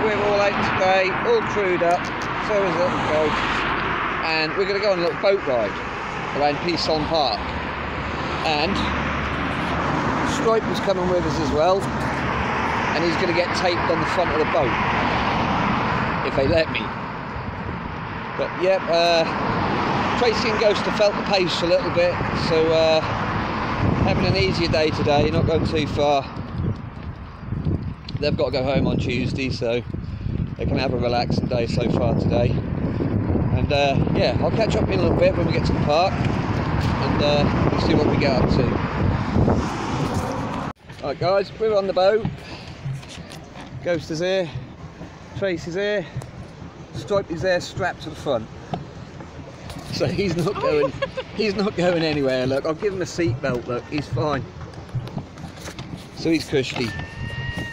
We're all out today, all crewed up, so is boat. And we're gonna go on a little boat ride around Peasholm Park. And Stripe was coming with us as well. And he's gonna get taped on the front of the boat. If they let me. But yep, uh, Tracy and Ghost have felt the pace a little bit, so uh, having an easier day today, not going too far. They've got to go home on Tuesday, so they can have a relaxing day so far today. And uh, yeah, I'll catch up in a little bit when we get to the park and uh, we'll see what we get up to. Alright guys, we're on the boat. Ghost is here, Trace is here, Stripe is there strapped to the front. So he's not going he's not going anywhere, look. I'll give him a seatbelt, look, he's fine. So he's cushy.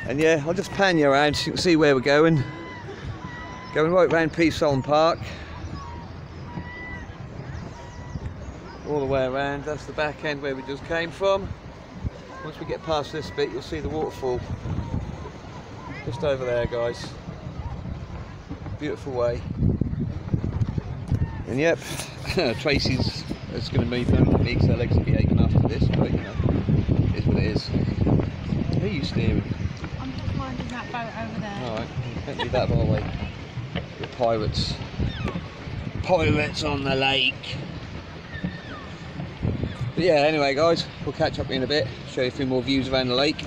And yeah, I'll just pan you around so you can see where we're going. Going right round Peasholm Park. All the way around, that's the back end where we just came from. Once we get past this bit, you'll see the waterfall. Just over there, guys. Beautiful way. And yep, Tracy's it's going to move me because her legs will be aching after this, but you know, it is what it is. Who are you steering? That boat over there. Alright, don't leave that far away. The pirates. Pirates on the lake. But yeah, anyway guys, we'll catch up in a bit, show you a few more views around the lake.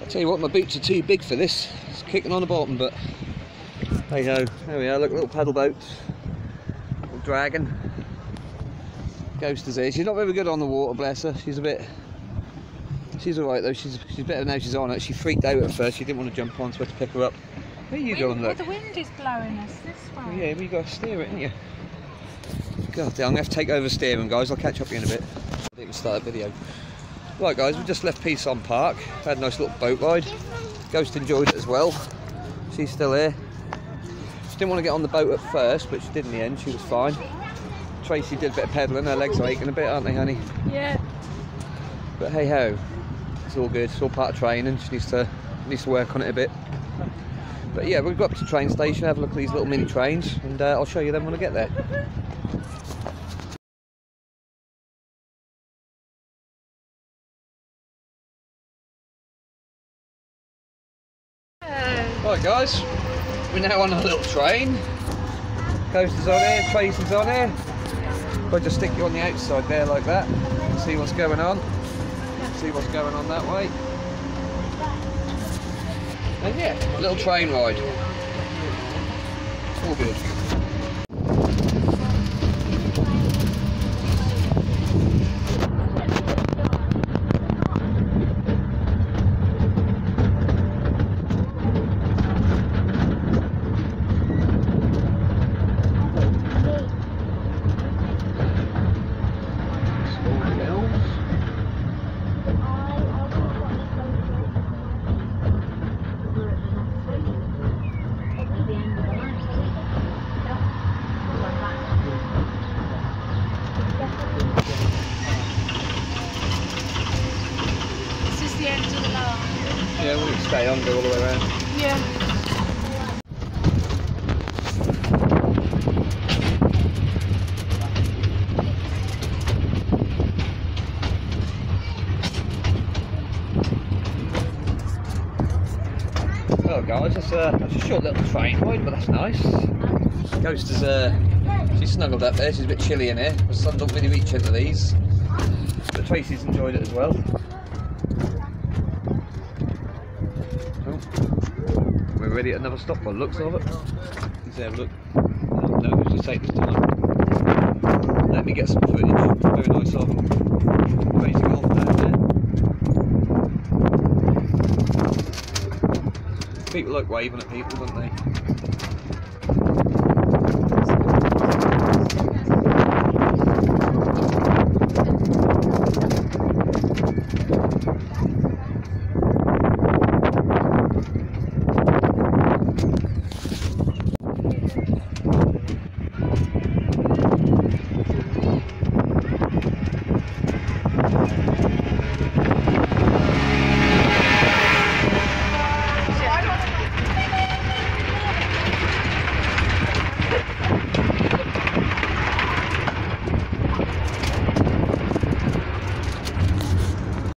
I tell you what, my boots are too big for this. It's kicking on the bottom, but hey ho, there we are, look, little paddle boat. Little dragon. Ghost is here. She's not very good on the water, bless her. She's a bit She's alright though, she's she's better now she's on it. She freaked out at first, she didn't want to jump on, so I had to pick her up. Where are you going, well, look? The wind is blowing us this way. yeah, we got to steer it, ain't you? God damn, I'm going to have to take over steering, guys. I'll catch up with you in a bit. I didn't even start the video. Right, guys, we just left Peasholm Park. Had a nice little boat ride. Ghost enjoyed it as well. She's still here. She didn't want to get on the boat at first, but she did in the end. She was fine. Tracy did a bit of pedalling. Her legs are aching a bit, aren't they, honey? Yeah. But hey ho, it's all good. It's all part of training. She needs to needs to work on it a bit. But yeah, we'll go up to the train station, have a look at these little mini trains, and uh, I'll show you them when I get there. Right guys, we're now on a little train. Coaster's on here, Tracy's on here. I'll just stick you on the outside there like that. See what's going on. See what's going on that way. And yeah, a little train ride. All good. School bells. This is the end of the line. Yeah, we'll stay on, go all the way around. Yeah. Well guys, it's a, it's a short little train ride, but that's nice. Ghost is uh, she's snuggled up there, she's a bit chilly in here. The sun don't really reach into these. But Tracy's enjoyed it as well. We're ready at another stop by looks of it. Have a look. No, we'll just take this time. Let me get some footage. Very nice of them. Crazy golf down there. People like waving at people, don't they?